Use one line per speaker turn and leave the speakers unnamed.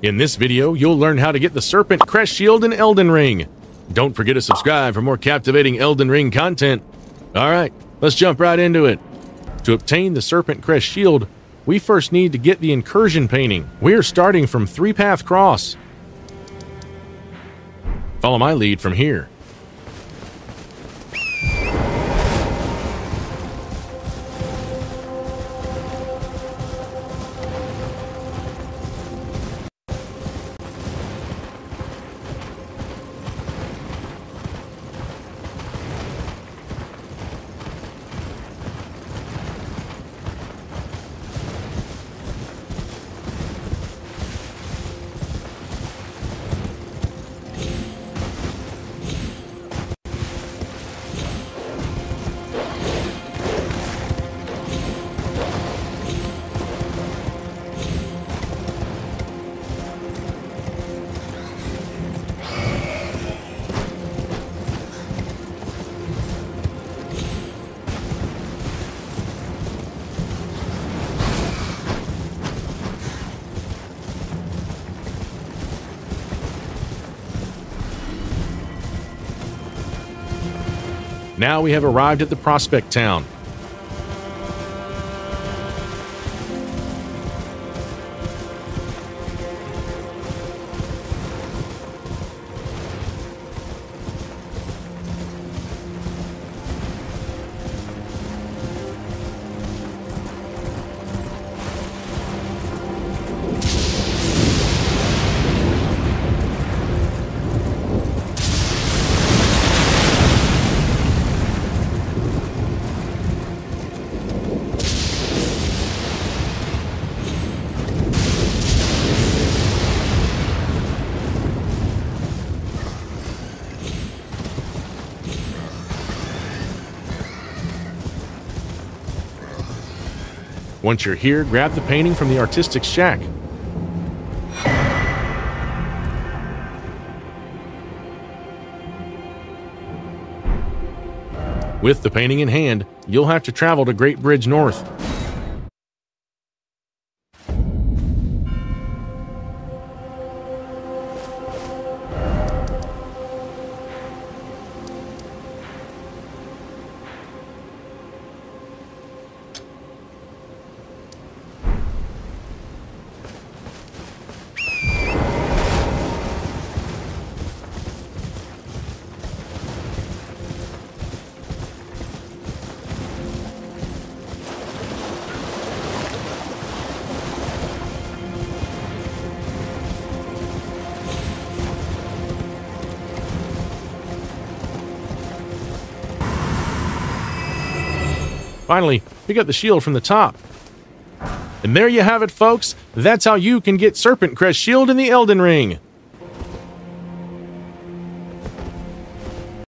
In this video, you'll learn how to get the Serpent Crest Shield in Elden Ring. Don't forget to subscribe for more captivating Elden Ring content. Alright, let's jump right into it. To obtain the Serpent Crest Shield, we first need to get the incursion painting. We're starting from Three Path Cross. Follow my lead from here. Now we have arrived at the prospect town. Once you're here, grab the painting from the Artist's Shack. With the painting in hand, you'll have to travel to Great Bridge North. Finally, we got the shield from the top. And there you have it, folks. That's how you can get Serpent Crest Shield in the Elden Ring.